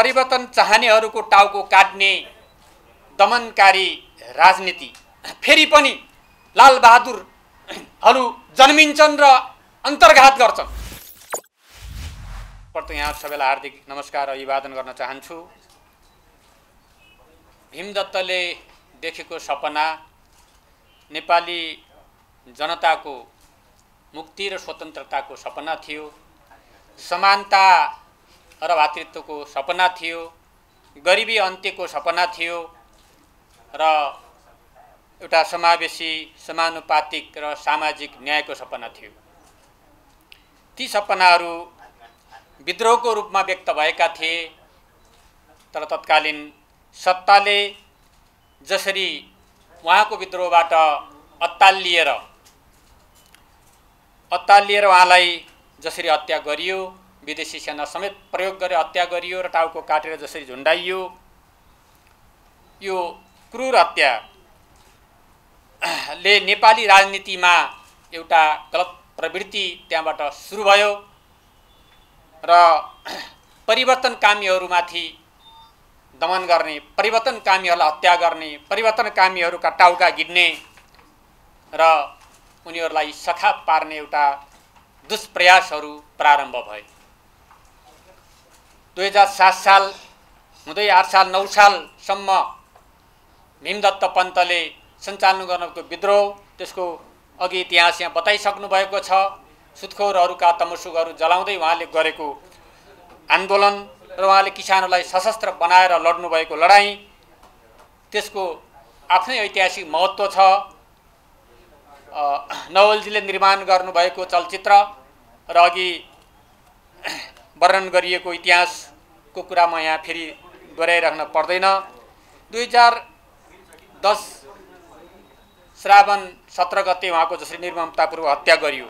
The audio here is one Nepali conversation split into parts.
परिवर्तन चाहनेहरूको टाउको काट्ने दमनकारी राजनीति। फेरि पनि लालबहादुरहरू जन्मिन्छन् र अन्तर्घात गर्छन्। प्रति यहाँ सबैलाई हार्दिक नमस्कार अभिवादन गर्न चाहन्छु। भीमदत्तले देखेको सपना नेपाली जनताको मुक्ति र स्वतन्त्रताको सपना थियो। समानता र भातृत्वको सपना थियो गरिबी अन्त्यको सपना थियो र एउटा समावेशी समानुपातिक र सामाजिक न्यायको सपना थियो। ती सपनाहरू विद्रोहको रूपमा व्यक्त भएका थिए तर तत्कालीन सत्ताले जसरी उहाँको विद्रोहबाट अत्तालिएर अत्तालिएर उहाँलाई जसरी हत्या गरियो विदेशी सेना समेत प्रयोग गरेर हत्या गरियो र टाउको काटेर जसरी झुन्डाइयो। यो क्रूर हत्या ले नेपाली राजनीतिमा एउटा गलत प्रवृत्ति त्यहाँबाट सुरु भयो र परिवर्तनकामीहरूमाथि दमन गर्ने परिवर्तनकामीहरूलाई हत्या गर्ने परिवर्तनकामीहरूका टाउका गिड्ने र उनीहरूलाई सखा पार्ने एउटा दुष्प्रयासहरू प्रारम्भ भए। दुई हजार सात साल हुँदै आठ साल नौ सालसम्म भीमदत्त पन्तले सञ्चालन गर्नको विद्रोह त्यसको अघि इतिहास यहाँ बताइसक्नु भएको छ। सुत्खोरहरूका तमसुकहरू जलाउँदै उहाँले गरेको आन्दोलन र उहाँले किसानहरूलाई सशस्त्र बनाएर लड्नुभएको लडाइँ त्यसको आफ्नै ऐतिहासिक महत्त्व छ। नवलजीले निर्माण गर्नुभएको चलचित्र र अघि वर्णन गरिएको इतिहासको कुरा म यहाँ फेरि दोहोऱ्याइराख्न पर्दैन। दुई हजार दस श्रावण सत्र गते उहाँको जसरी निर्ममतापूर्वक हत्या गरियो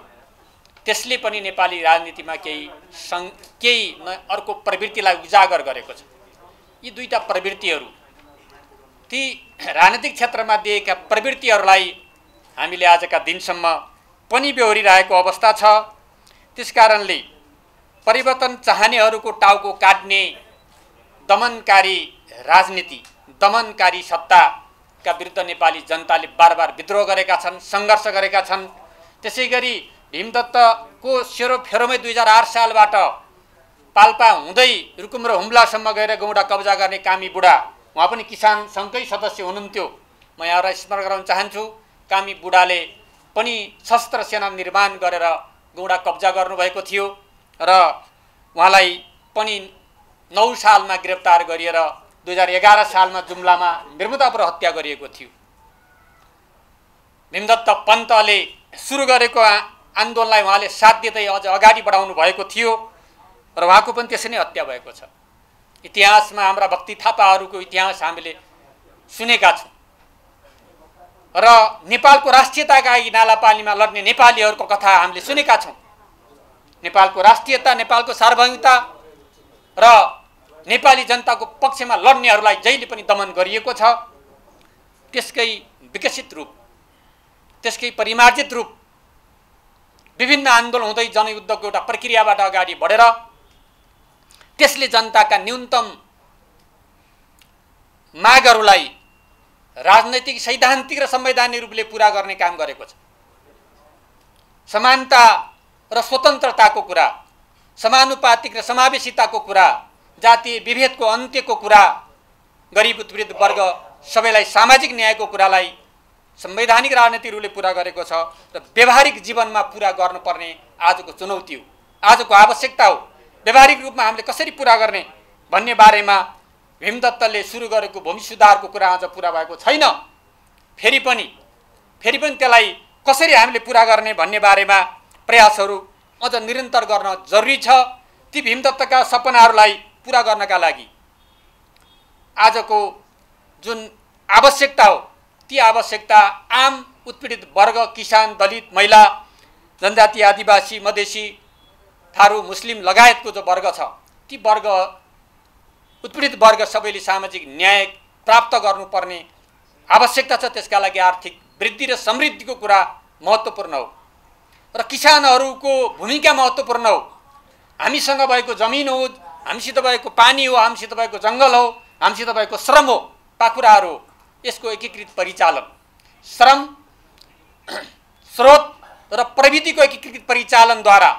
त्यसले पनि नेपाली राजनीतिमा केही सङ् केही न अर्को प्रवृत्तिलाई उजागर गरेको छ। यी दुईवटा प्रवृत्तिहरू ती राजनीतिक क्षेत्रमा दिएका प्रवृत्तिहरूलाई हामीले आजका दिनसम्म पनि बेहोरिरहेको अवस्था छ। त्यस कारणले परिवर्तन चाहनेहरूको टाउको काट्ने दमनकारी राजनीति दमनकारी सत्ताका विरुद्ध नेपाली जनताले बार बार विद्रोह गरेका छन् सङ्घर्ष गरेका छन्। त्यसै गरी भीमदत्तको सेरोफेरोमै दुई हजार आठ सालबाट पाल्पा हुँदै रुकुम र हुम्लासम्म गएर गौडा कब्जा गर्ने कामी बुढा उहाँ पनि किसान सङ्घकै सदस्य हुनुहुन्थ्यो। म यहाँलाई स्मरण गराउन चाहन्छु कामी बुढाले पनि शस्त्र सेना निर्माण गरेर गौडा कब्जा गर्नुभएको थियो। र उहाँलाई पनि नौ सालमा गिरफ्तार गरिएर दुई हजार एघार सालमा जुम्लामा निर्मतापुर हत्या गरिएको थियो। भीमदत्त पन्तले सुरु गरेको आन्दोलनलाई उहाँले साथ दिँदै अझ अगाडि बढाउनु भएको थियो र उहाँको पनि त्यसै नै हत्या भएको छ। इतिहासमा हाम्रा भक्ति थापाहरूको इतिहास हामीले सुनेका छौँ। र नेपालको राष्ट्रियताका लागि नालापालीमा लड्ने नेपालीहरूको कथा हामीले सुनेका छौँ। नेपालको राष्ट्रियता नेपालको सार्वभौमिकता र नेपाली जनताको पक्षमा लड्नेहरूलाई जहिले पनि दमन गरिएको छ। त्यसकै विकसित रूप त्यसकै परिमार्जित रूप विभिन्न आन्दोलन हुँदै जनयुद्धको एउटा प्रक्रियाबाट अगाडि बढेर त्यसले जनताका न्यूनतम मागहरूलाई राजनैतिक सैद्धान्तिक र संवैधानिक रूपले पुरा गर्ने काम गरेको छ। समानता र स्वतन्त्रताको कुरा समानुपातिक र समावेशिताको कुरा जातीय विभेदको अन्त्यको कुरा गरिब उत्पीडित वर्ग सबैलाई सामाजिक न्यायको कुरालाई संवैधानिक राजनीतिक रूपले पुरा गरेको छ र व्यवहारिक जीवनमा पुरा गर्नुपर्ने आजको चुनौती हो। आजको आवश्यकता हो। व्यवहारिक रूपमा हामीले कसरी पुरा गर्ने भन्ने बारेमा भीमदत्तले सुरु गरेको भूमि सुधारको कुरा आज पुरा भएको छैन। फेरि पनि फेरि पनि त्यसलाई कसरी हामीले पुरा गर्ने भन्ने बारेमा प्रयासहरू अझ निरन्तर गर्न जरुरी छ ती भीमदत्तका सपनाहरूलाई पुरा गर्नका लागि। आजको जुन आवश्यकता हो ती आवश्यकता आम उत्पीडित वर्ग किसान दलित महिला जनजाति आदिवासी मधेसी थारू मुस्लिम लगायतको जो वर्ग छ ती वर्ग उत्पीडित वर्ग सबैले सामाजिक न्याय प्राप्त गर्नुपर्ने आवश्यकता छ त्यसका लागि आर्थिक वृद्धि र समृद्धिको कुरा महत्त्वपूर्ण हो। र किसानहरूको भूमिका महत्त्वपूर्ण हो। हामीसँग भएको जमिन हो हामीसित भएको पानी हो हामीसित भएको जङ्गल हो हामीसित भएको श्रम हो पाखुराहरू हो। यसको एकीकृत परिचालन। श्रम स्रोत र प्रविधिको एकीकृत परिचालनद्वारा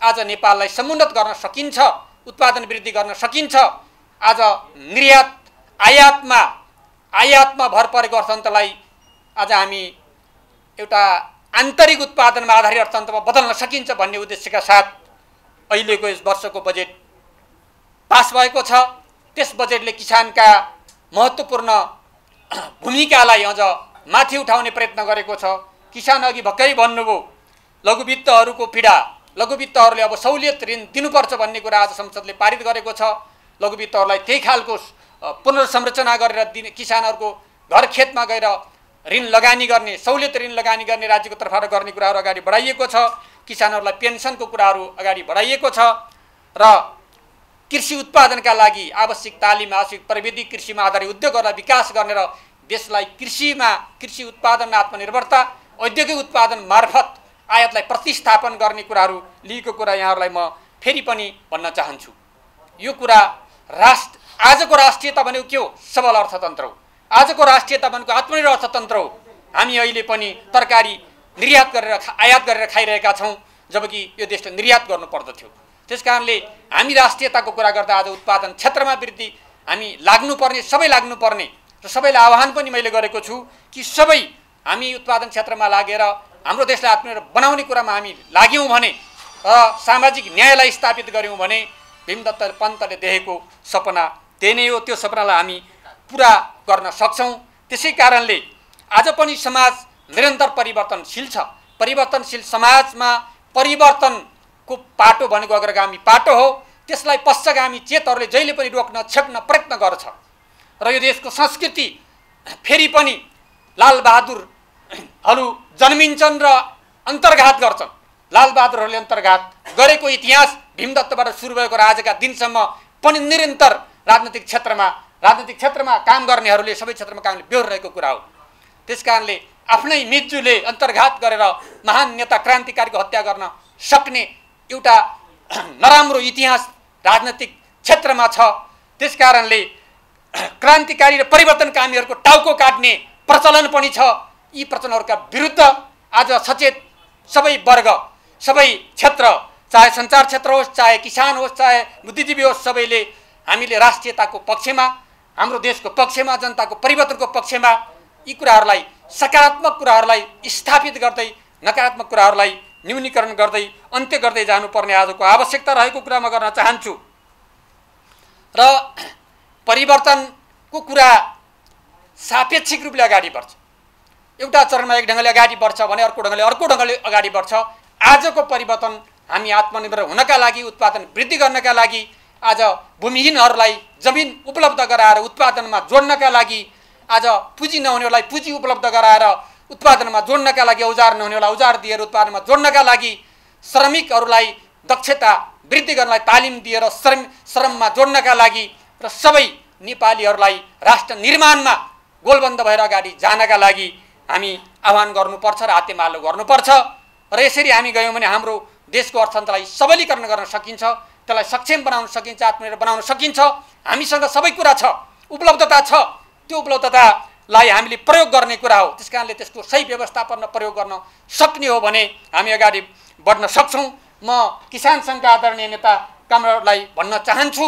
आज नेपाललाई समुन्नत गर्न सकिन्छ उत्पादन वृद्धि गर्न सकिन्छ। आज निर्यात आयातमा आयातमा भर परेको अर्थतन्त्रलाई आज हामी एउटा आन्तरिक उत्पादनमा आधारित अर्थतन्त्रमा बदल्न सकिन्छ भन्ने उद्देश्यका साथ अहिलेको यस वर्षको बजेट पास भएको छ। त्यस बजेटले किसानका महत्त्वपूर्ण भूमिकालाई अझ माथि उठाउने प्रयत्न गरेको छ। किसान अघि भक्कै भन्नुभयो लघुवित्तहरूको पीडा लघुवित्तहरूले अब सहुलियत ऋण दिनुपर्छ भन्ने कुरा आज संसदले पारित गरेको छ। लघुवित्तहरूलाई त्यही खालको पुनर्संरचना गरेर दिने किसानहरूको घर खेतमा गएर ऋण लगानी गर्ने सहुलियत ऋण लगानी गर्ने राज्यको तर्फबाट गर्ने कुराहरू अगाडि बढाइएको छ। किसानहरूलाई पेन्सनको कुराहरू अगाडि बढाइएको छ र कृषि उत्पादनका लागि आवश्यक तालिम आवश्यक प्रविधि कृषिमा आधारित उद्योगहरूलाई विकास गर्ने र देशलाई कृषिमा कृषि उत्पादनमा आत्मनिर्भरता औद्योगिक उत्पादन मार्फत आयातलाई प्रतिस्थापन गर्ने कुराहरू लिएको कुरा यहाँहरूलाई म फेरि पनि भन्न चाहन्छु। यो कुरा राष्ट्र आजको राष्ट्रियता भनेको के हो? सबल अर्थतन्त्र हो। आजको राष्ट्रियता भनेको आत्मनिर्भर अर्थतन्त्र हो। हामी अहिले पनि तरकारी निर्यात गरेर आयात गरेर खाइरहेका छौँ जबकि यो देशले निर्यात गर्नु पर्दथ्यो। त्यस कारणले हामी राष्ट्रियताको कुरा गर्दा आज उत्पादन क्षेत्रमा वृद्धि हामी लाग्नुपर्ने सबै लाग्नुपर्ने र सबैलाई आह्वान पनि मैले गरेको छु कि सबै हामी उत्पादन क्षेत्रमा लागेर हाम्रो देशलाई आत्मनिर्भर बनाउने कुरामा हामी लाग्यौँ भने र सामाजिक न्यायलाई स्थापित गऱ्यौँ भने भीमदत्त पन्तले देखेको सपना त्यही नै हो। त्यो सपनालाई हामी पुरा गर्न सक्छौँ। त्यसै कारणले आज पनि समाज निरन्तर परिवर्तनशील छ। परिवर्तनशील समाजमा परिवर्तनको पाटो भनेको अग्रगामी पाटो हो। त्यसलाई पश्चगामी चेतहरूले जहिले पनि रोक्न छेक्न प्रयत्न गर्छ। र यो देशको संस्कृति फेरि पनि लालबहादुरहरू जन्मिन्छन् र अन्तर्घात गर्छन्। लालबहादुरहरूले अन्तर्घात गरेको इतिहास भीमदत्तबाट सुरु भएको र आजका दिनसम्म पनि निरन्तर राजनैतिक क्षेत्रमा राजनैतिक क्षेत्रमा काम गर्नेहरूले सबै क्षेत्रमा कामले बेहोरिरहेको कुरा हो। त्यस कारणले आफ्नै मृत्युले अन्तर्घात गरेर महान नेता क्रान्तिकारीको हत्या गर्न सक्ने एउटा नराम्रो इतिहास राजनैतिक क्षेत्रमा छ। त्यस कारणले क्रान्तिकारी र परिवर्तनकामीहरूको टाउको काट्ने प्रचलन पनि छ। यी प्रचलनहरूका विरुद्ध आज सचेत सबै वर्ग सबै क्षेत्र चाहे सञ्चार क्षेत्र होस् चाहे किसान होस् चाहे बुद्धिजीवी होस् सबैले हामीले राष्ट्रियताको पक्षमा हाम्रो देशको पक्षमा जनताको परिवर्तनको पक्षमा यी कुराहरूलाई सकारात्मक कुराहरूलाई स्थापित गर्दै नकारात्मक कुराहरूलाई न्यूनीकरण गर्दै अन्त्य गर्दै जानुपर्ने आजको आवश्यकता रहेको कुरा म गर्न चाहन्छु। र परिवर्तनको कुरा सापेक्षिक रूपले अगाडि बढ्छ। एउटा चरणमा एक ढङ्गले अगाडि बढ्छ भने अर्को ढङ्गले अर्को ढङ्गले अगाडि बढ्छ। आजको परिवर्तन हामी आत्मनिर्भर हुनका लागि उत्पादन वृद्धि गर्नका लागि आज भूमिहीनहरूलाई जमिन उपलब्ध गराएर उत्पादनमा जोड्नका लागि आज पुँजी नहुनेहरूलाई पुँजी उपलब्ध गराएर उत्पादनमा जोड्नका लागि औजार नहुनेलाई औजार दिएर उत्पादनमा जोड्नका लागि श्रमिकहरूलाई दक्षता वृद्धि गर्नलाई तालिम दिएर श्रम श्रममा जोड्नका लागि र सबै नेपालीहरूलाई राष्ट्र निर्माणमा गोलबन्द भएर अगाडि जानका लागि हामी आह्वान गर्नुपर्छ र हातेमालो गर्नुपर्छ। र यसरी हामी गयौँ भने हाम्रो देशको अर्थतन्त्रलाई सबलीकरण गर्न सकिन्छ। त्यसलाई सक्षम बनाउन सकिन्छ आत्मनिर्भर बनाउन सकिन्छ। हामीसँग सबै कुरा छ उपलब्धता छ। त्यो उपलब्धतालाई हामीले प्रयोग गर्ने कुरा हो। त्यस कारणले त्यसको सही व्यवस्थापन प्रयोग गर्न सक्ने हो भने हामी अगाडि बढ्न सक्छौँ। म किसान सङ्घका आदरणीय नेता कामरालाई भन्न चाहन्छु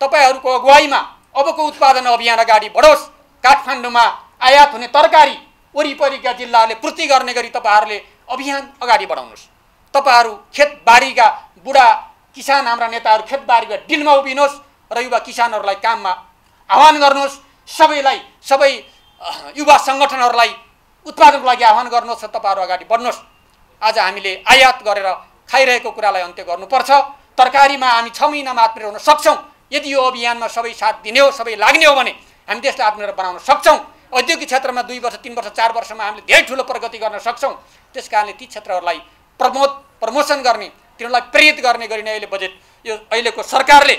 तपाईँहरूको अगुवाईमा अबको उत्पादन अभियान अगाडि बढोस्। काठमाडौँमा आयात हुने तरकारी वरिपरिका जिल्लाहरूले पूर्ति गर्ने गरी तपाईँहरूले अभियान अगाडि बढाउनुहोस्। तपाईँहरू खेतबारीका बुढा किसान हाम्रा नेताहरू खेतबारीको डिलमा उभिनुहोस् र युवा किसानहरूलाई काममा आह्वान गर्नुहोस्। सबैलाई सबै युवा सङ्गठनहरूलाई उत्पादनको लागि आह्वान गर्नुहोस् र तपाईँहरू अगाडि बढ्नुहोस्। आज हामीले आयात गरेर खाइरहेको कुरालाई अन्त्य गर्नुपर्छ। तरकारीमा हामी छ महिनामा आत्मनिर्भर हुन सक्छौँ। यदि यो अभियानमा सबै साथ दिने हो सबै लाग्ने हो भने हामी देशलाई आत्मनिर्भर बनाउन सक्छौँ। औद्योगिक क्षेत्रमा दुई वर्ष तिन वर्ष चार वर्षमा हामीले धेरै ठुलो प्रगति गर्न सक्छौँ। त्यस कारणले ती क्षेत्रहरूलाई प्रमोद प्रमोसन गर्ने तिनीहरूलाई प्रेरित गर्ने गरी नै अहिले बजेट यो अहिलेको सरकारले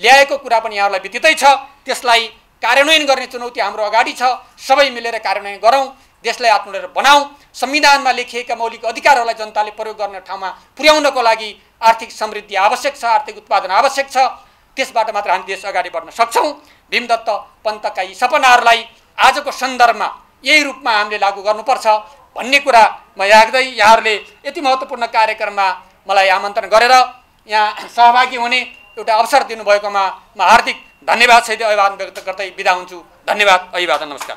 ल्याएको कुरा पनि यहाँहरूलाई बितिँदै छ। त्यसलाई कार्यान्वयन गर्ने चुनौती हाम्रो अगाडि छ। सबै मिलेर कार्यान्वयन गरौँ देशलाई आत्मनिर्भर बनाऊ संविधानमा लेखिएका मौलिक अधिकारहरूलाई जनताले प्रयोग गर्ने ठाउँमा पुर्याउनको लागि आर्थिक समृद्धि आवश्यक छ आर्थिक उत्पादन आवश्यक छ। त्यसबाट मात्र हामी देश अगाडि बढ्न सक्छौँ। भीमदत्त पन्तका यी सपनाहरूलाई आजको सन्दर्भमा यही रूपमा हामीले लागू गर्नुपर्छ भन्ने कुरा म राख्दै यहाँहरूले यति महत्त्वपूर्ण कार्यक्रममा मलाई आमन्त्रण गरेर यहाँ सहभागी हुने एउटा अवसर दिनुभएकोमा म हार्दिक धन्यवाद सहित अभिवादन व्यक्त गर्दै बिदा हुन्छु। धन्यवाद अभिवादन नमस्कार।